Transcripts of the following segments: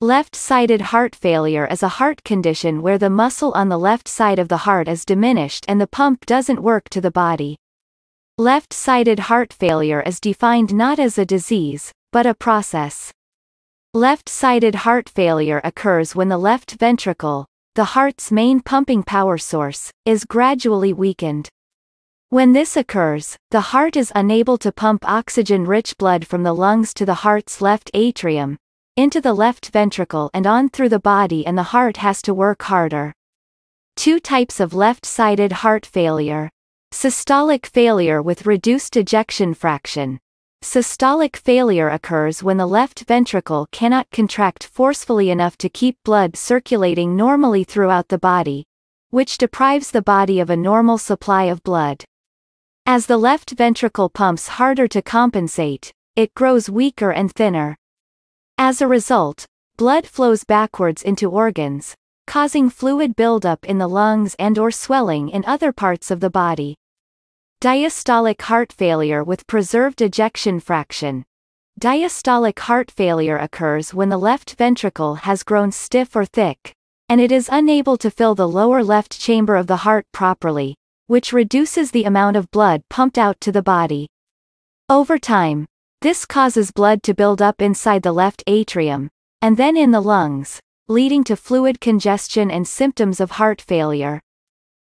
Left-sided heart failure is a heart condition where the muscle on the left side of the heart is diminished and the pump doesn't work to the body. Left-sided heart failure is defined not as a disease, but a process. Left-sided heart failure occurs when the left ventricle, the heart's main pumping power source, is gradually weakened. When this occurs, the heart is unable to pump oxygen-rich blood from the lungs to the heart's left atrium, into the left ventricle and on through the body and the heart has to work harder. Two types of left-sided heart failure. Systolic failure with reduced ejection fraction. Systolic failure occurs when the left ventricle cannot contract forcefully enough to keep blood circulating normally throughout the body, which deprives the body of a normal supply of blood. As the left ventricle pumps harder to compensate, it grows weaker and thinner. As a result, blood flows backwards into organs, causing fluid buildup in the lungs and or swelling in other parts of the body. Diastolic heart failure with preserved ejection fraction. Diastolic heart failure occurs when the left ventricle has grown stiff or thick, and it is unable to fill the lower left chamber of the heart properly, which reduces the amount of blood pumped out to the body. Over time, this causes blood to build up inside the left atrium, and then in the lungs, leading to fluid congestion and symptoms of heart failure.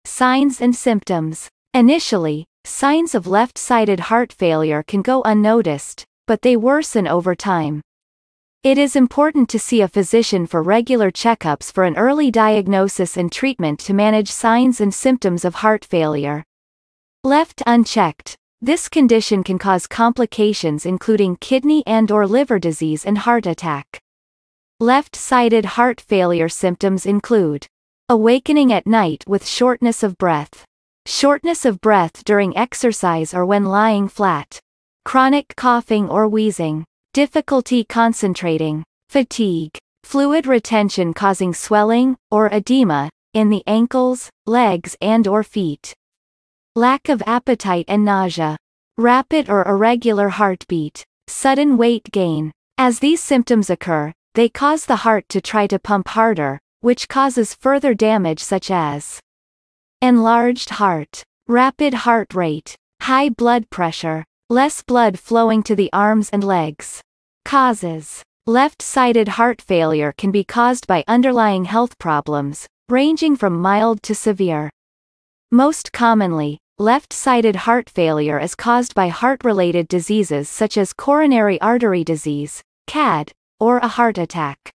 Signs and symptoms. Initially, signs of left-sided heart failure can go unnoticed, but they worsen over time. It is important to see a physician for regular checkups for an early diagnosis and treatment to manage signs and symptoms of heart failure. Left unchecked, this condition can cause complications including kidney and or liver disease and heart attack. Left-sided heart failure symptoms include awakening at night with shortness of breath, shortness of breath during exercise or when lying flat, chronic coughing or wheezing, difficulty concentrating, fatigue, fluid retention causing swelling, or edema, in the ankles, legs and or feet. Lack of appetite and nausea. Rapid or irregular heartbeat. Sudden weight gain. As these symptoms occur, they cause the heart to try to pump harder, which causes further damage such as enlarged heart, rapid heart rate, high blood pressure, less blood flowing to the arms and legs. Causes Left-sided heart failure can be caused by underlying health problems, ranging from mild to severe. Most commonly, left-sided heart failure is caused by heart-related diseases such as coronary artery disease, CAD, or a heart attack.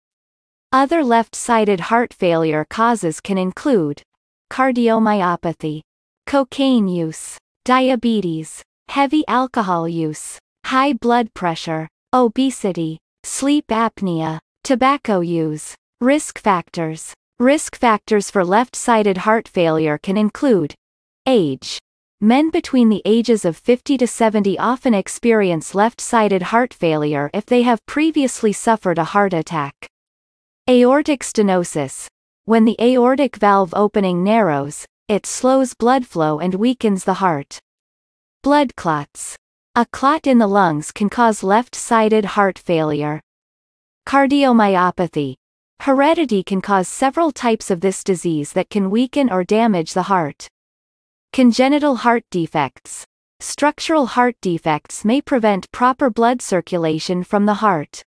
Other left-sided heart failure causes can include cardiomyopathy, cocaine use, diabetes, heavy alcohol use, high blood pressure, obesity, sleep apnea, tobacco use. Risk factors Risk factors for left-sided heart failure can include age. Men between the ages of 50 to 70 often experience left-sided heart failure if they have previously suffered a heart attack. Aortic stenosis. When the aortic valve opening narrows, it slows blood flow and weakens the heart. Blood clots. A clot in the lungs can cause left-sided heart failure. Cardiomyopathy. Heredity can cause several types of this disease that can weaken or damage the heart. Congenital heart defects. Structural heart defects may prevent proper blood circulation from the heart.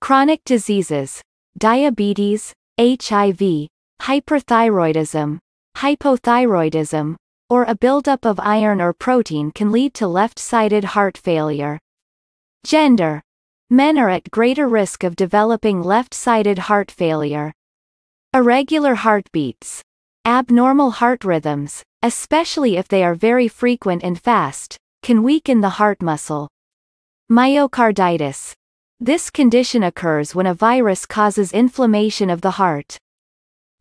Chronic diseases. Diabetes, HIV, hyperthyroidism, hypothyroidism, or a buildup of iron or protein can lead to left-sided heart failure. Gender. Men are at greater risk of developing left-sided heart failure. Irregular heartbeats. Abnormal heart rhythms, especially if they are very frequent and fast, can weaken the heart muscle. Myocarditis. This condition occurs when a virus causes inflammation of the heart.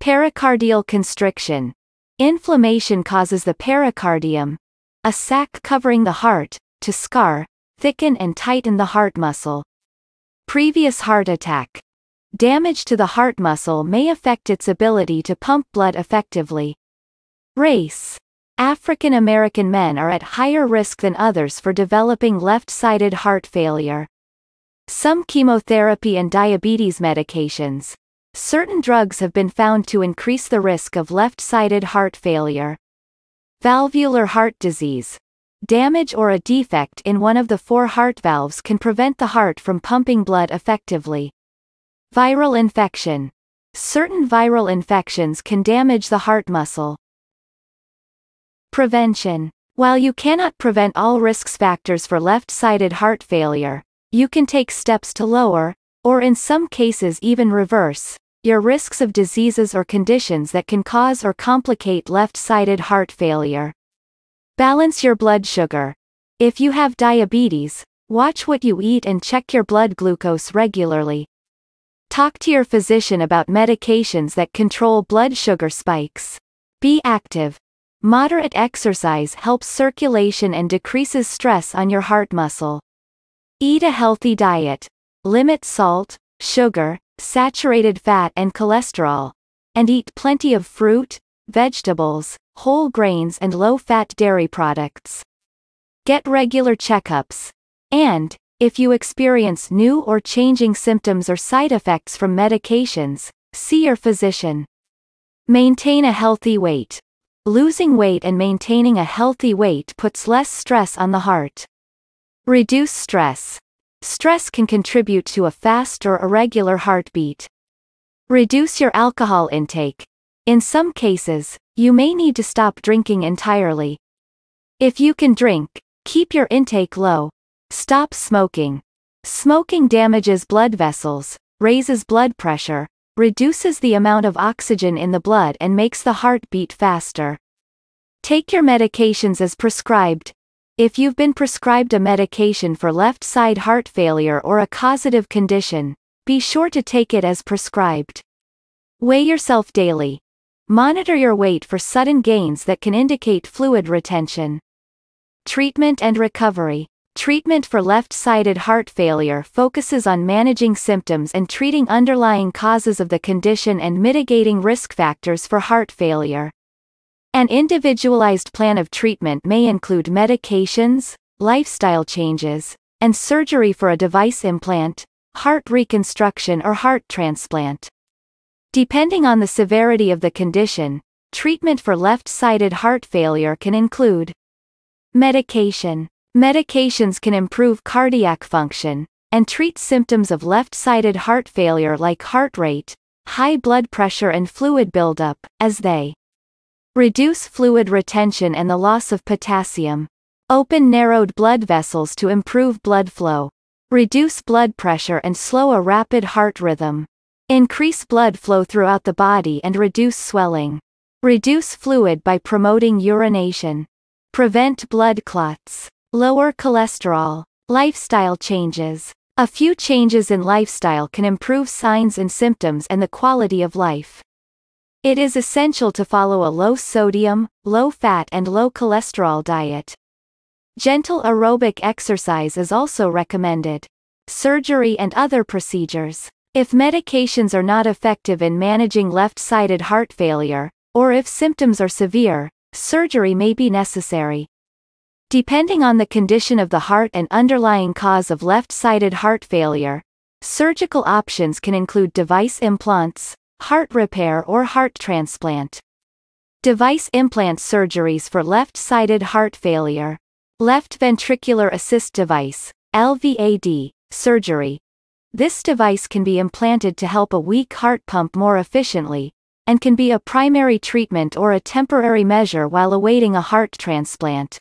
Pericardial constriction. Inflammation causes the pericardium, a sac covering the heart, to scar, thicken and tighten the heart muscle. Previous heart attack. Damage to the heart muscle may affect its ability to pump blood effectively. Race. African American men are at higher risk than others for developing left-sided heart failure. Some chemotherapy and diabetes medications. Certain drugs have been found to increase the risk of left-sided heart failure. Valvular heart disease. Damage or a defect in one of the four heart valves can prevent the heart from pumping blood effectively. Viral infection. Certain viral infections can damage the heart muscle. Prevention. While you cannot prevent all risk factors for left-sided heart failure, you can take steps to lower, or in some cases even reverse, your risks of diseases or conditions that can cause or complicate left-sided heart failure. Balance your blood sugar. If you have diabetes, watch what you eat and check your blood glucose regularly. Talk to your physician about medications that control blood sugar spikes. Be active. Moderate exercise helps circulation and decreases stress on your heart muscle. Eat a healthy diet. Limit salt, sugar, saturated fat and cholesterol, and eat plenty of fruit, vegetables, whole grains and low-fat dairy products. Get regular checkups. And, if you experience new or changing symptoms or side effects from medications, see your physician. Maintain a healthy weight. Losing weight and maintaining a healthy weight puts less stress on the heart. Reduce stress. Stress can contribute to a fast or irregular heartbeat. Reduce your alcohol intake. In some cases, you may need to stop drinking entirely. If you can drink, keep your intake low. Stop smoking. Smoking damages blood vessels, raises blood pressure, reduces the amount of oxygen in the blood and makes the heart beat faster. Take your medications as prescribed, if you've been prescribed a medication for left-side heart failure or a causative condition, be sure to take it as prescribed. Weigh yourself daily. Monitor your weight for sudden gains that can indicate fluid retention. Treatment and recovery. Treatment for left-sided heart failure focuses on managing symptoms and treating underlying causes of the condition and mitigating risk factors for heart failure. An individualized plan of treatment may include medications, lifestyle changes, and surgery for a device implant, heart reconstruction or heart transplant. Depending on the severity of the condition, treatment for left-sided heart failure can include medication. Medications can improve cardiac function and treat symptoms of left-sided heart failure like heart rate, high blood pressure and fluid buildup, as they Reduce fluid retention and the loss of potassium. Open narrowed blood vessels to improve blood flow. Reduce blood pressure and slow a rapid heart rhythm. Increase blood flow throughout the body and reduce swelling. Reduce fluid by promoting urination. Prevent blood clots. Lower cholesterol. Lifestyle changes. A few changes in lifestyle can improve signs and symptoms and the quality of life. It is essential to follow a low sodium, low fat and low cholesterol diet. Gentle aerobic exercise is also recommended. Surgery and other procedures. If medications are not effective in managing left-sided heart failure, or if symptoms are severe, surgery may be necessary. Depending on the condition of the heart and underlying cause of left-sided heart failure, surgical options can include device implants, heart repair or heart transplant. Device implant surgeries for left-sided heart failure. Left ventricular assist device, LVAD, surgery. This device can be implanted to help a weak heart pump more efficiently, and can be a primary treatment or a temporary measure while awaiting a heart transplant.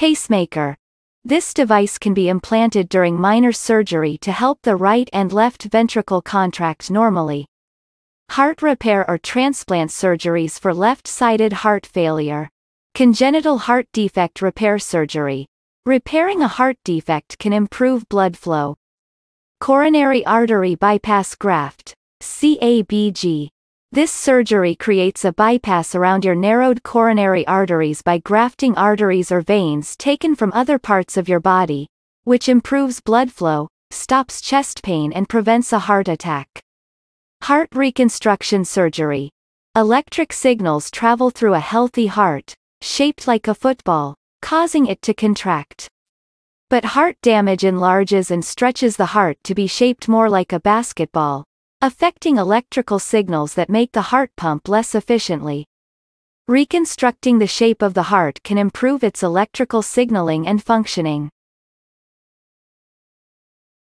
Pacemaker. This device can be implanted during minor surgery to help the right and left ventricle contract normally. Heart repair or transplant surgeries for left-sided heart failure. Congenital heart defect repair surgery. Repairing a heart defect can improve blood flow. Coronary artery bypass graft. CABG. This surgery creates a bypass around your narrowed coronary arteries by grafting arteries or veins taken from other parts of your body, which improves blood flow, stops chest pain and prevents a heart attack. Heart reconstruction surgery. Electric signals travel through a healthy heart, shaped like a football, causing it to contract. But heart damage enlarges and stretches the heart to be shaped more like a basketball, affecting electrical signals that make the heart pump less efficiently. Reconstructing the shape of the heart can improve its electrical signaling and functioning.